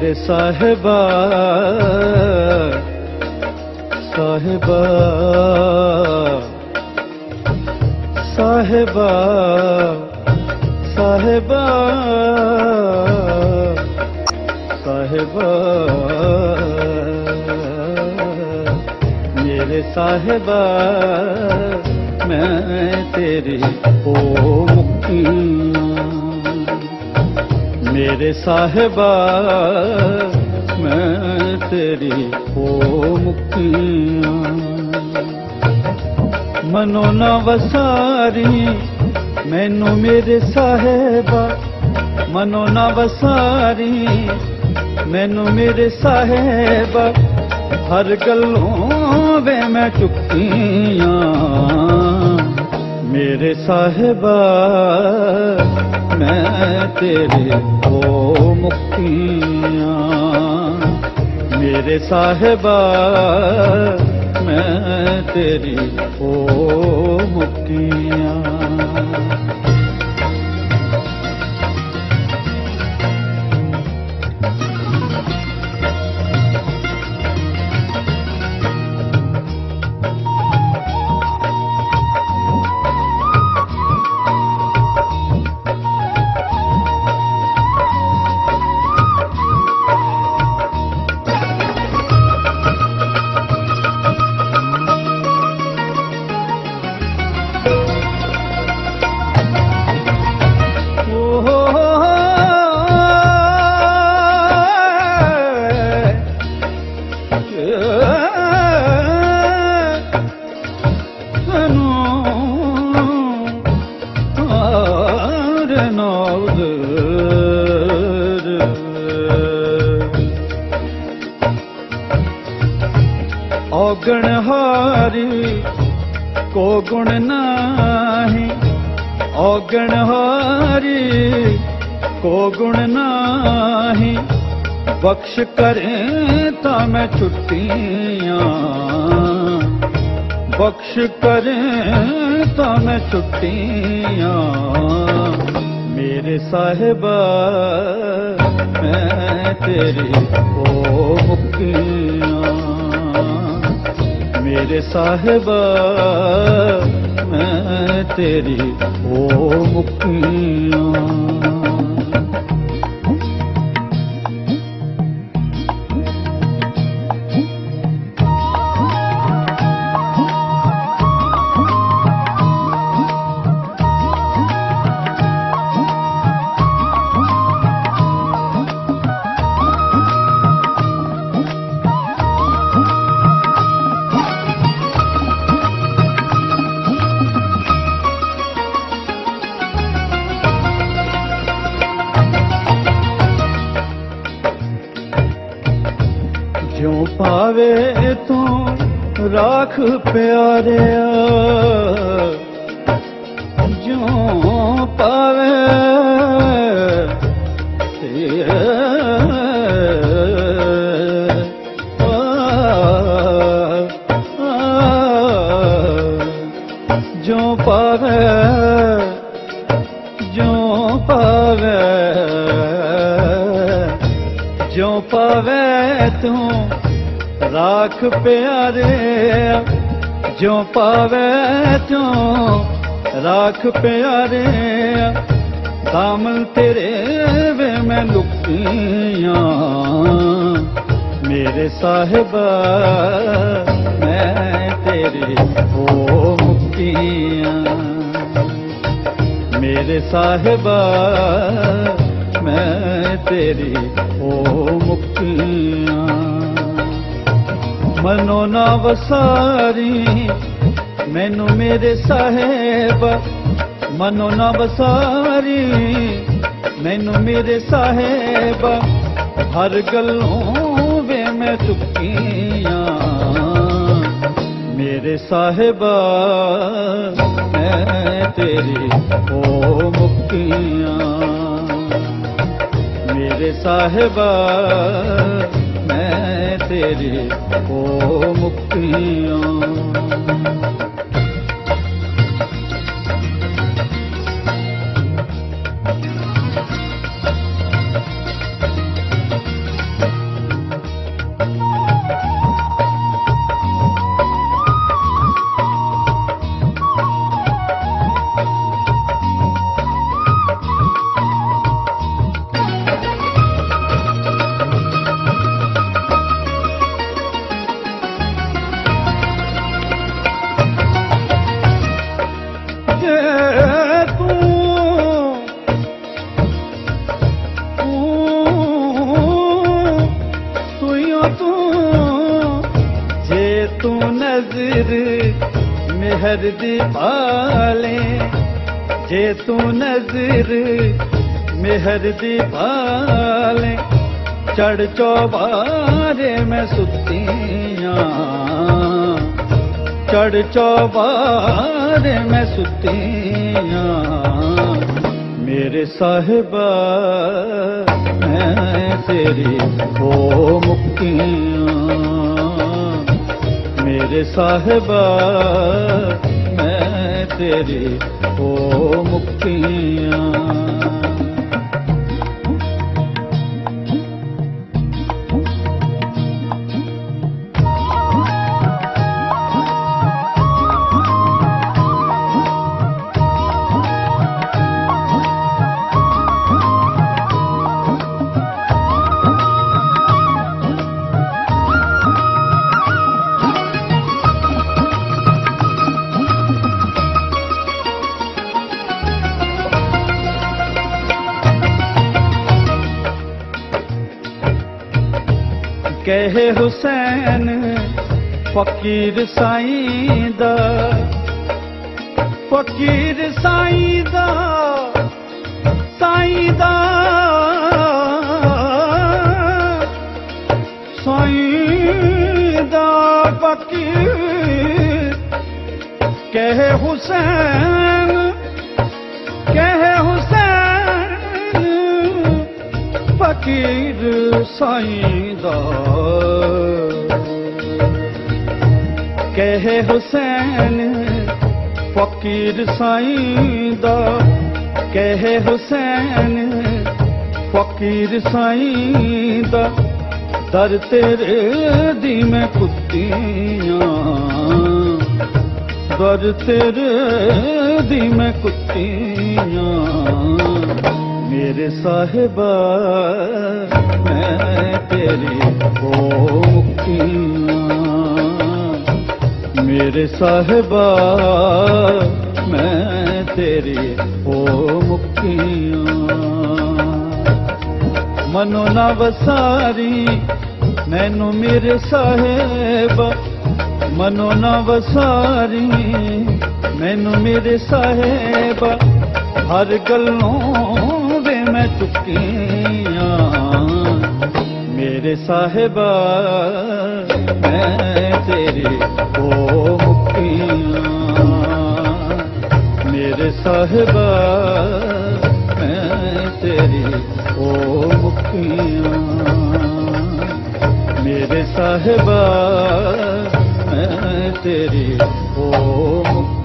ਮੇਰੇ ਸਾਹਿਬਾ ਸਾਹਿਬਾ ਸਾਹਿਬਾ ਸਾਹਿਬਾ ਸਾਹਿਬਾ। ਮੇਰੇ ਸਾਹਿਬਾ ਮੈਂ ਤੇਰੀ ਓ ਮੁਕਤੀਆਂ ਮੇਰੇ ਸਾਹਿਬਾ, ਮੈਂ ਤੇਰੀ ਹੋ ਮੁਕਤੀਆਂ ਮਨੋ ਨਾ ਵਸਾਰੀ, ਮੈਨੂੰ ਮੇਰੇ ਸਾਹਿਬਾ। ਮਨੋ ਨਾ ਵਸਾਰੀ, ਮੈਨੂੰ ਮੇਰੇ ਸਾਹਿਬਾ। ਹਰ ਗੱਲੋਂ ਵੇ ਮੈਂ ਚੁੱਕੀਆਂ ਮੇਰੇ ਸਾਹਿਬਾ ਮੈਂ ਤੇਰੇ ਓ ਮੁਕਤੀਆਂ। ਮੇਰੇ ਸਾਹਿਬਾ ਮੈਂ ਤੇਰੀ ਹੋ ਮੁਕਤੀਆਂ। ਕੋ ਗੁਣ ਨਾਹੀ, ਔਗਣ ਹਾਰੀ, ਕੋ ਗੁਣ ਨਾਹੀ, ਬਖਸ਼ ਕਰੇ ਤਾਂ ਮੈਂ ਛੁੱਟੀਆਂ। ਬਖਸ਼ ਕਰੇ ਤਾਂ ਮੈਂ ਛੁੱਟੀਆਂ। ਮੇਰੇ ਸਾਹਿਬਾ, ਮੈਂ ਤੇਰੀ ਓ ਮੁਕਤੀਆਂ ਮੇਰੇ ਸਾਹਿਬਾ ਮੈਂ ਤੇਰੀ ਓ ਮੁਕਤੀਆਂ। ਜਿਉ ਪਾਵੇ ਤੂੰ ਰਾਖ ਪਿਆਰਿਆ। ਜਿਉ ਪਾਵੇ ਜੋ ਰਾਖ ਪਿਆਰੇ ਜੋ ਪਾਵੇ ਤੂੰ ਰਾਖ ਪਿਆਰੇ ਦਾਮਨ ਤੇਰੇ ਵੇ ਮੈਂ ਲੁਕੀਆਂ, ਮੇਰੇ ਸਾਹਿਬਾ ਮੈਂ ਤੇਰੇ ਓ ਮੁਕਤੀਆਂ ਮੇਰੇ ਸਾਹਿਬਾ ਮੈਂ ਤੇਰੀ ਓ ਮੁਕਤੀਆਂ ਮਨੋ ਨਾ ਵਸਾਰੀ ਮੈਨੂੰ ਮੇਰੇ ਸਾਹਿਬ, ਮਨੋ ਨਾ ਵਸਾਰੀ ਮੈਨੂੰ ਮੇਰੇ ਸਾਹਿਬ, ਹਰ ਗੱਲੋਂ ਵੇ ਮੈਂ ਚੁੱਕੀਆਂ। ਮੇਰੇ ਸਾਹਿਬਾ, ਮੈਂ ਤੇਰੀ ਓ ਮੁਕਤੀਆਂ ਮੇਰੇ ਸਾਹਿਬਾ ਤੇਰੇ ਓ ਮੁਕਤੀਆਂ। ਮਿਹਰ ਦੀ ਪਾਲੇ ਜੇ ਤੂੰ ਨਜ਼ਰ ਮਿਹਰ ਦੀ ਪਾਲੇ ਚੜ ਚੋਬਾਰੇ ਮੈਂ ਸੁੱਤੀਆਂ ਚੜ ਚੋਬਾਰੇ ਮੈਂ ਸੁੱਤੀਆਂ ਮੇਰੇ ਸਾਹਿਬਾ ਮੈਂ ਤੇਰੀ ਹੋ ਮੁਕਤੀਆਂ ਮੇਰੇ ਸਾਹਿਬਾ ਮੈਂ ਤੇਰੀ ਹੋ ਮੁਕਤੀਆਂ। ਕਹੇ ਹੁਸੈਨ, ਫਕੀਰ ਸਾਈਂ ਦਾ ਫਕੀਰ ਸਾਈਂ ਦਾ ਸਾਈਂ ਦਾ ਸਾਈਂ ਦਾ ਫਕੀਰ, ਕਹੇ ਹੁਸੈਨ। ਫਕੀਰ ਸਾਈਂ ਦਾ ਕਹੇ ਹੁਸੈਨ, ਫਕੀਰ ਸਾਈਂ ਦਾ ਕਹੇ ਹੁਸੈਨ, ਫਕੀਰ ਸਾਈਂ ਦਾ ਦਰ ਤੇਰੇ ਦੀ ਮੈਂ ਕੁੱਤੀਆਂ। ਦਰ ਤੇਰੇ ਦੀ ਮੈਂ ਕੁੱਤੀਆਂ। ਮੇਰੇ ਸਾਹਿਬਾ, ਮੈਂ ਤੇਰੀ ਹੋ ਮੁਕਤੀਆਂ ਮੇਰੇ ਸਾਹਿਬਾ, ਮੈਂ ਤੇਰੀ ਹੋ ਮੁਕਤੀਆਂ ਮਨੋ ਨਾ ਵਸਾਰੀ, ਮੈਨੂੰ ਮੇਰੇ ਸਾਹਿਬਾ। ਮਨੋ ਨਾ ਵਸਾਰੀ, ਮੈਨੂੰ ਮੇਰੇ ਸਾਹਿਬਾ। ਹਰ ਗੱਲੋਂ ਮੈਂ ਚੁੱਕੀਆਂ। ਮੇਰੇ ਸਾਹਿਬਾ, ਮੈਂ ਤੇਰੀ ਹੋ ਮੁਕਤੀਆਂ ਮੇਰੇ ਸਾਹਿਬਾ, ਮੈਂ ਤੇਰੀ ਹੋ ਮੁਕਤੀਆਂ ਮੇਰੇ ਸਾਹਿਬਾ, ਮੈਂ ਤੇਰੀ ਹੋ ਮੁਕਤੀਆਂ